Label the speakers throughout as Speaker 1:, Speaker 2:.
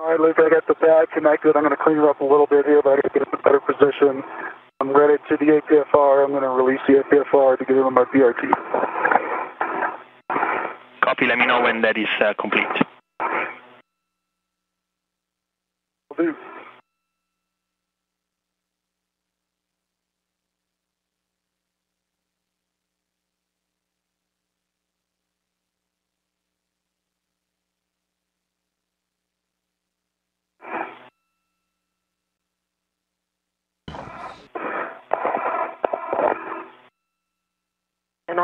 Speaker 1: All right, Luke, I got the pad connected. I'm going to clean it up a little bit here, but I got to get in a better position. I'm ready to the APFR. I'm going to release the APFR to get in on my BRT.
Speaker 2: Copy, let me know when that is uh, complete.
Speaker 1: Will do.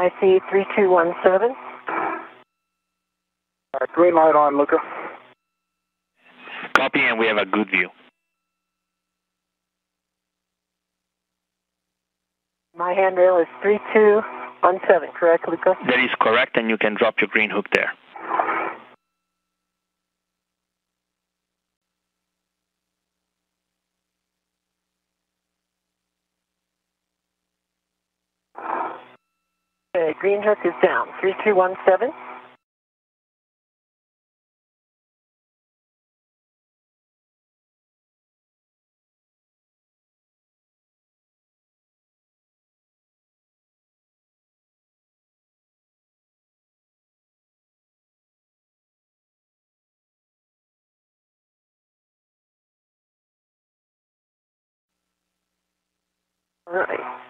Speaker 3: NIC 3217.
Speaker 1: All right, green light on, Luca.
Speaker 2: Copy, and we have a good view.
Speaker 3: My handrail is 3217, correct, Luca?
Speaker 2: That is correct, and you can drop your green hook there.
Speaker 3: Okay, green hook is down. 3217. All right.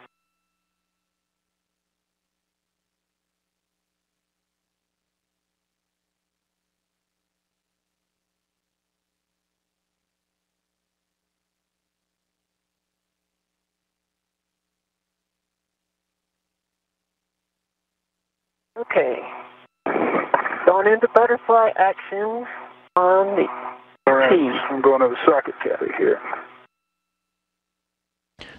Speaker 3: Okay. Going into butterfly action on the
Speaker 1: All right,
Speaker 3: T.
Speaker 1: I'm going to the socket caddy here.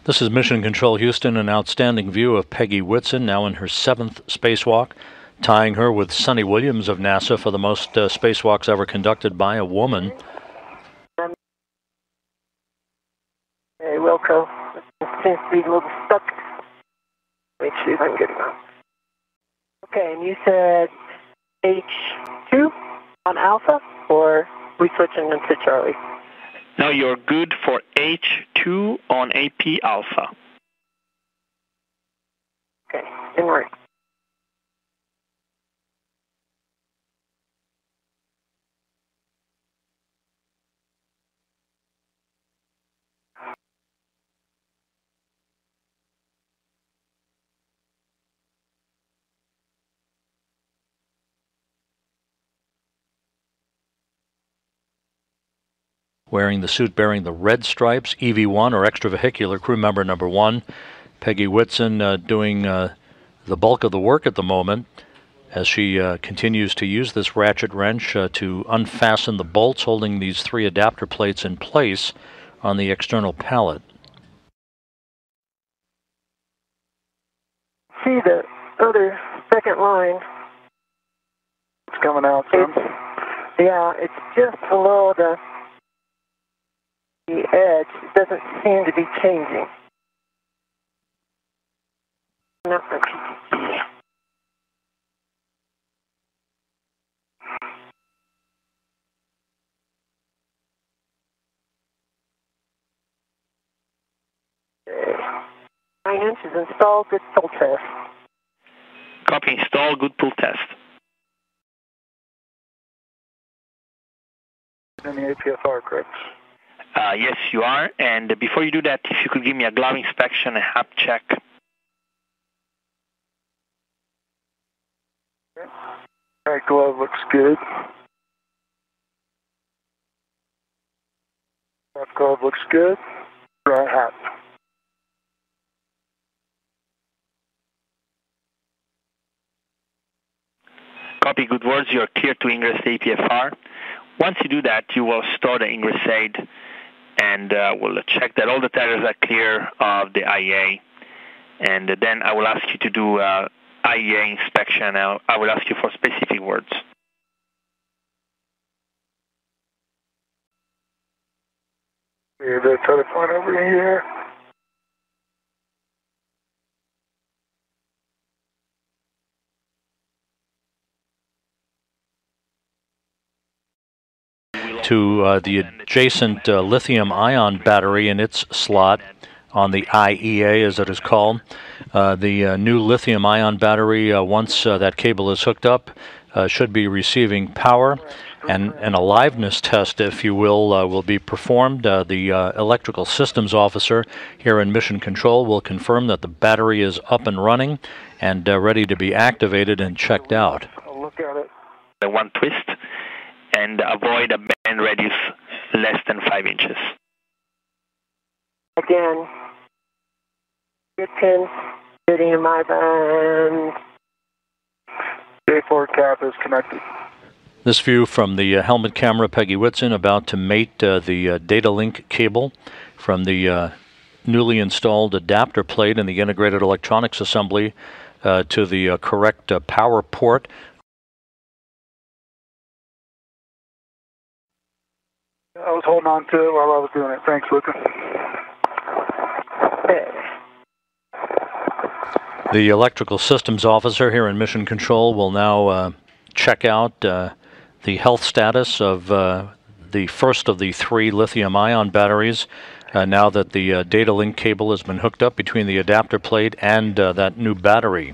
Speaker 4: This is Mission Control Houston, an outstanding view of Peggy Whitson, now in her seventh spacewalk, tying her with Suni Williams of NASA for the most uh, spacewalks ever conducted by a woman.
Speaker 3: Hey, Wilco. Seems to be a little stuck. Make sure if I can get it out. Okay, and you said H2 on Alpha, or we switching into Charlie?
Speaker 2: Now you're good for H2 on AP Alpha.
Speaker 3: Okay, in work.
Speaker 4: Wearing the suit bearing the red stripes, EV1 or extravehicular crew member number one. Peggy Whitson uh, doing uh, the bulk of the work at the moment as she uh, continues to use this ratchet wrench uh, to unfasten the bolts holding these three adapter plates in place on the external pallet.
Speaker 3: See the other second line.
Speaker 1: It's coming out,
Speaker 3: It's,
Speaker 1: son.
Speaker 3: yeah, it's just below the the edge. Doesn't seem to be changing. Not for PTT. Nine inches installed, good full test.
Speaker 2: Copy, install, good pull test.
Speaker 1: In the APFR, correct?
Speaker 2: Uh, yes, you are. And before you do that, if you could give me a glove inspection and hap check.
Speaker 1: Right glove looks good. Left glove looks good. Right hat.
Speaker 2: Copy, good words. You're clear to ingress the APFR. Once you do that, you will store the ingress aid and uh, we'll check that all the tethers are clear of the IEA. And then I will ask you to do uh, IEA inspection. I'll, I will ask you for specific words.
Speaker 1: Hear the telephone over here.
Speaker 2: We
Speaker 4: to uh, the adjacent uh, lithium ion battery in its slot on the IEA, as it is called. Uh, the uh, new lithium ion battery, uh, once that cable is hooked up, should be receiving power. And an aliveness test, if you will, will be performed. the electrical systems officer here in Mission Control will confirm that the battery is up and running and ready to be activated and checked out.
Speaker 1: I'll look at it.
Speaker 2: The one twist and avoid a bend radius less than 5 inches.
Speaker 3: Again, good pin, sitting in my band.
Speaker 1: J4 cap is connected.
Speaker 4: This view from the uh, helmet camera, Peggy Whitson about to mate uh, the uh, data link cable from the uh, newly installed adapter plate in the integrated electronics assembly uh, to the uh, correct power port
Speaker 1: I was holding on to it while I was doing it. Thanks, Lucas.
Speaker 4: The electrical systems officer here in Mission Control will now uh, check out uh, the health status of uh, the first of the three lithium ion batteries uh, now that the uh, data link cable has been hooked up between the adapter plate and uh, that new battery.